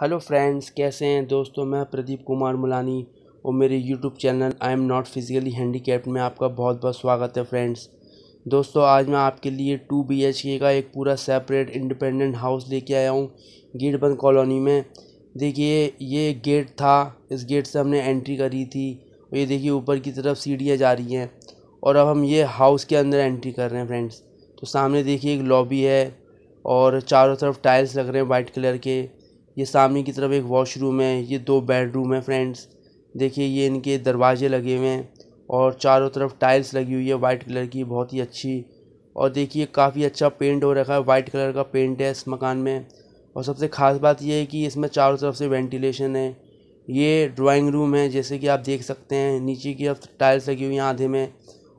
Hello friends, कैसे हैं दोस्तों? मैं प्रदीप कुमार मुलानी और मेरे YouTube channel I am not physically handicapped में आपका बहुत बहुत स्वागत है फ्रेंड्स। दोस्तों, आज मैं आपके लिए टू बी एच के का एक पूरा सेपरेट इंडिपेंडेंट हाउस लेके आया हूँ गेट बंद कॉलोनी में। देखिए, ये गेट था, इस गेट से हमने एंट्री करी थी और ये देखिए ऊपर की तरफ़ सीढ़ियाँ जा रही हैं और अब हम ये हाउस के अंदर एंट्री कर रहे हैं फ्रेंड्स। तो सामने देखिए एक लॉबी है और चारों तरफ़ टाइल्स लग रहे हैं वाइट कलर के। ये सामने की तरफ़ एक वॉशरूम है, ये दो बेडरूम है फ्रेंड्स। देखिए ये इनके दरवाजे लगे हुए हैं और चारों तरफ़ टाइल्स लगी हुई है वाइट कलर की, बहुत ही अच्छी। और देखिए काफ़ी अच्छा पेंट हो रखा है, वाइट कलर का पेंट है इस मकान में। और सबसे ख़ास बात यह है कि इसमें चारों तरफ़ से वेंटिलेशन है। ये ड्राइंग रूम है, जैसे कि आप देख सकते हैं, नीचे की तरफ़ टाइल्स लगी हुई हैं आधे में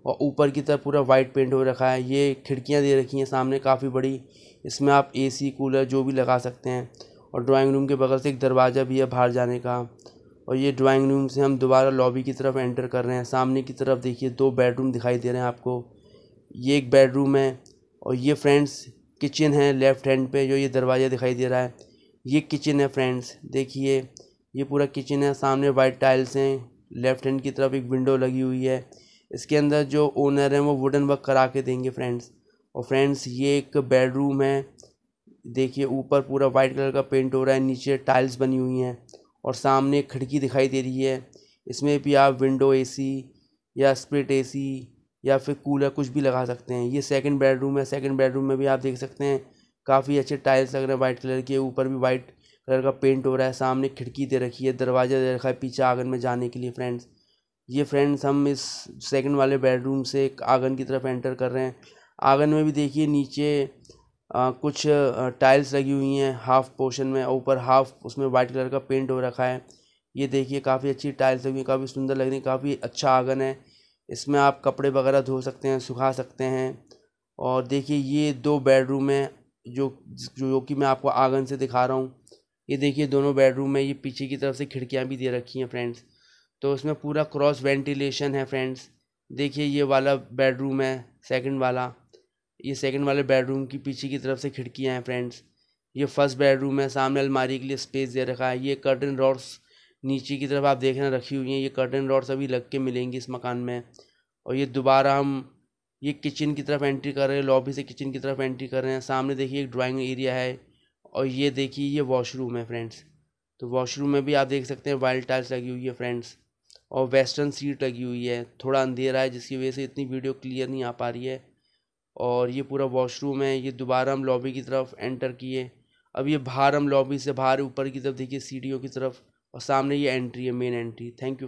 और ऊपर की तरफ़ पूरा वाइट पेंट हो रखा है। ये खिड़कियाँ दे रखी हैं सामने, काफ़ी बड़ी। इसमें आप एसी कूलर जो भी लगा सकते हैं। और ड्राइंग रूम के बगल से एक दरवाज़ा भी है बाहर जाने का। और ये ड्राइंग रूम से हम दोबारा लॉबी की तरफ़ एंटर कर रहे हैं। सामने की तरफ़ देखिए दो बेडरूम दिखाई दे रहे हैं आपको। ये एक बेडरूम है और ये फ्रेंड्स किचन है लेफ़्ट हैंड पे जो ये दरवाज़ा दिखाई दे रहा है। ये किचन है फ्रेंड्स देखिए ये पूरा किचन है। सामने वाइट टाइल्स हैं लेफ़्ट हैंड की तरफ़ एक विंडो लगी हुई है। इसके अंदर जो ओनर हैं वो वुडन वर्क करा के देंगे फ्रेंड्स और फ्रेंड्स ये एक बेडरूम है। देखिए, ऊपर पूरा वाइट कलर का पेंट हो रहा है, नीचे टाइल्स बनी हुई हैं और सामने एक खिड़की दिखाई दे रही है। इसमें भी आप विंडो एसी या स्प्लिट एसी या फिर कूलर कुछ भी लगा सकते हैं। ये सेकंड बेडरूम है। सेकंड बेडरूम में भी आप देख सकते हैं, काफ़ी अच्छे टाइल्स लग रहे हैं वाइट कलर के। ऊपर भी वाइट कलर का पेंट हो रहा है। सामने खिड़की दे रखी है। दरवाज़ा दे रखा है पीछे आँगन में जाने के लिए फ्रेंड्स ये फ्रेंड्स हम इस सेकंड वाले बेडरूम से एक आँगन की तरफ़ एंटर कर रहे हैं। आँगन में भी देखिए, नीचे कुछ टाइल्स लगी हुई हैं हाफ़ पोर्शन में, ऊपर हाफ़ उसमें वाइट कलर का पेंट हो रखा है। ये देखिए, काफ़ी अच्छी टाइल्स लगी हुई काफ़ी सुंदर लग रही काफ़ी अच्छा आँगन है। इसमें आप कपड़े वगैरह धो सकते हैं, सुखा सकते हैं। और देखिए, ये दो बेडरूम है, जो जो कि मैं आपको आँगन से दिखा रहा हूँ। ये देखिए, दोनों बेडरूम में ये पीछे की तरफ़ से खिड़कियाँ भी दे रखी हैं फ्रेंड्स तो उसमें पूरा क्रॉस वेंटिलेशन है फ्रेंड्स देखिए, ये वाला बेडरूम है सेकंड वाला। ये सेकंड वाले बेडरूम की पीछे की तरफ़ से खिड़कियाँ हैं फ्रेंड्स ये फ़र्स्ट बेडरूम है, सामने अलमारी के लिए स्पेस दे रखा है. ये कर्टन रॉड्स नीचे की तरफ़ आप देखना रखी हुई हैं. ये कर्टन रॉड्स अभी लग के मिलेंगी इस मकान में. और ये दोबारा हम ये किचन की तरफ़ एंट्री कर रहे हैं लॉबी से किचन की तरफ़ एंट्री कर रहे हैं. सामने देखिए एक ड्राइंग एरिया है और ये देखिए, ये वॉशरूम है फ्रेंड्स तो वॉशरूम में भी आप देख सकते हैं वाइल्ड टाइल्स लगी हुई है फ्रेंड्स और वेस्टर्न सीट लगी हुई है. थोड़ा अंधेरा है, जिसकी वजह से इतनी वीडियो क्लियर नहीं आ पा रही है. और ये पूरा वॉशरूम है, ये दोबारा हम लॉबी की तरफ़ एंटर किए। अब ये बाहर हम लॉबी से बाहर ऊपर की तरफ़ देखिए, सीढ़ियों की तरफ़ और सामने ये एंट्री है मेन एंट्री थैंक यू